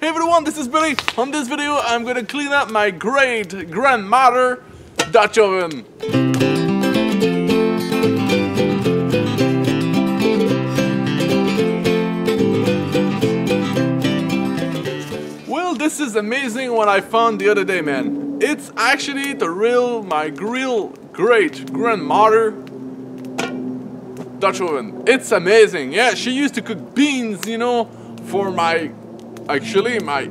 Hey everyone, this is Billy. On this video, I'm gonna clean up my great grandmother Dutch oven. Well, this is amazing what I found the other day, man. It's actually the real, my real great grandmother Dutch oven. It's amazing. Yeah, she used to cook beans, you know, for my, actually my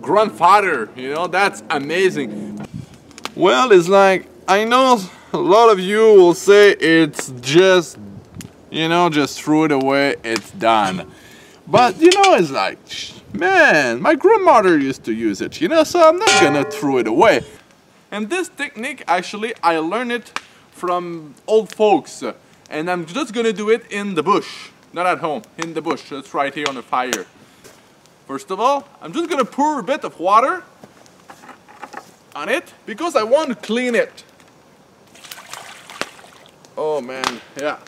grandfather, you know, that's amazing. Well, it's like, I know a lot of you will say it's just, you know, just throw it away, it's done. But, you know, it's like, man, my grandmother used to use it, you know, so I'm not gonna throw it away. And this technique, actually, I learned it from old folks and I'm just gonna do it in the bush not at home in the bush it's right here on the fire first of all I'm just gonna pour a bit of water on it because I want to clean it oh man yeah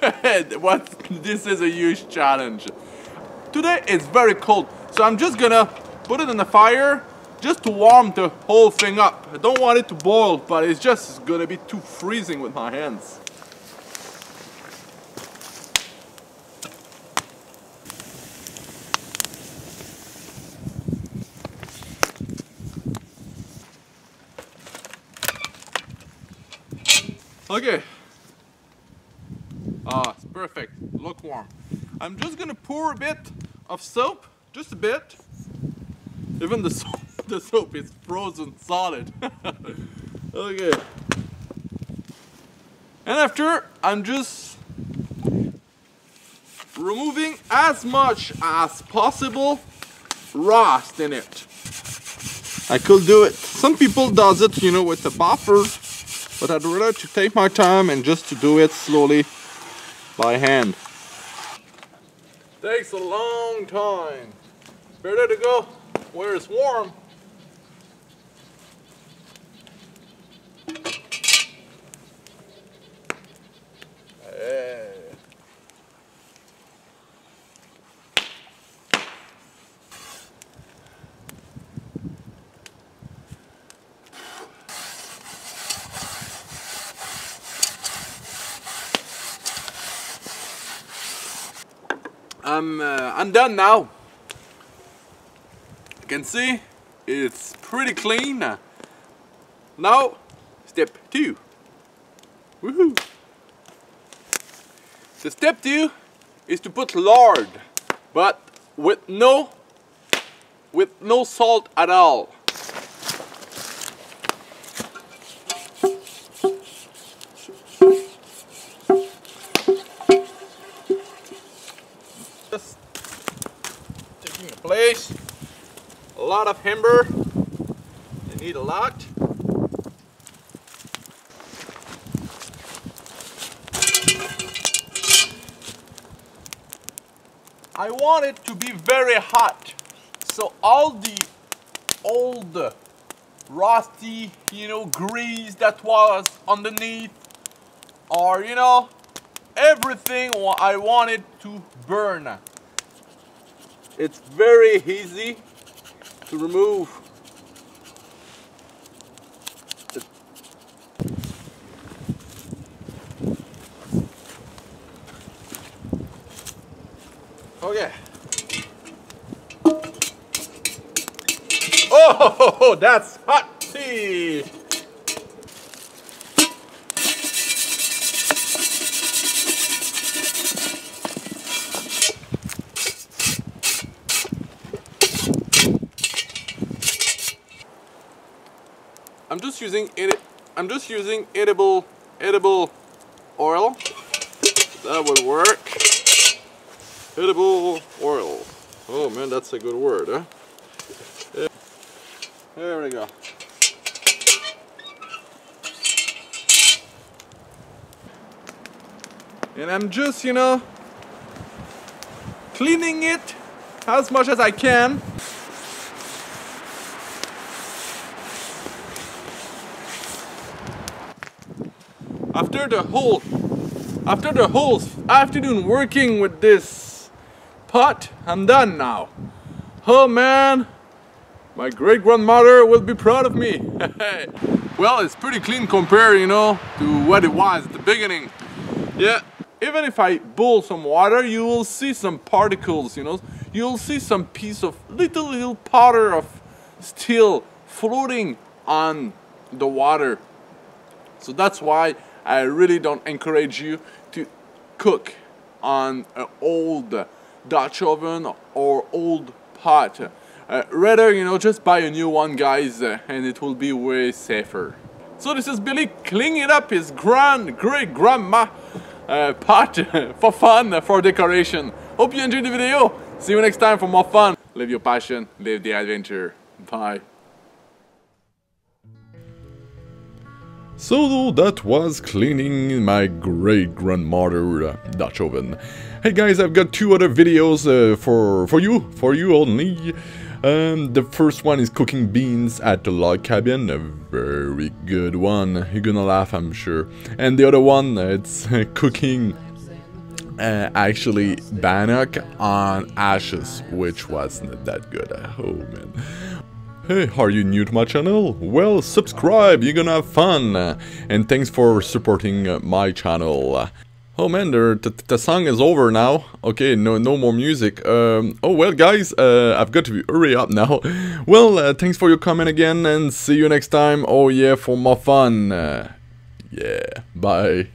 what this is a huge challenge today it's very cold so I'm just gonna put it in the fire just to warm the whole thing up. I don't want it to boil, but it's just gonna be too freezing with my hands. Okay. Ah, it's perfect. Look warm. I'm just gonna pour a bit of soap, just a bit. Even the soap the soap is frozen solid. okay. And after, I'm just removing as much as possible rust in it. I could do it. Some people does it, you know, with the buffer, but I'd rather to take my time and just to do it slowly by hand. Takes a long time. Better to go where it's warm I'm uh, I'm done now. You can see it's pretty clean. Now step two. Woohoo! The step two is to put lard, but with no with no salt at all. Lot of timber. They need a lot. I want it to be very hot. So all the old rusty, you know, grease that was underneath or, you know, everything I wanted to burn. It's very easy to remove Okay. Oh, oh that's hot tea. Just using it. I'm just using edible edible oil. That would work. Edible oil. Oh man, that's a good word, huh? Eh, there we go. And I'm just, you know, cleaning it as much as I can. After the whole, after the whole afternoon working with this pot. I'm done now. Oh man, my great grandmother will be proud of me. well, it's pretty clean compared, you know, to what it was at the beginning. Yeah, even if I boil some water, you will see some particles, you know. You'll see some piece of little, little powder of steel floating on the water. So that's why I really don't encourage you to cook on an old Dutch oven or old pot. Uh, rather, you know, just buy a new one, guys, uh, and it will be way safer. So this is Billy cleaning up his grand great grandma uh, pot for fun, for decoration. Hope you enjoyed the video. See you next time for more fun. Live your passion, live the adventure. Bye. So that was cleaning my great grandmother uh, Dutch oven. Hey guys, I've got two other videos uh, for for you, for you only. Um, the first one is cooking beans at the log cabin, a very good one. You're gonna laugh, I'm sure. And the other one, it's uh, cooking uh, actually bannock on ashes, which wasn't that good. Oh man. Hey, are you new to my channel? Well, subscribe, you're gonna have fun! And thanks for supporting uh, my channel. Oh man, the, the, the, song is over now. Okay, no no more music. Um, oh well guys, uh, I've got to hurry up now. Well, uh, thanks for your comment again and see you next time. Oh yeah, for more fun. Uh, yeah, bye.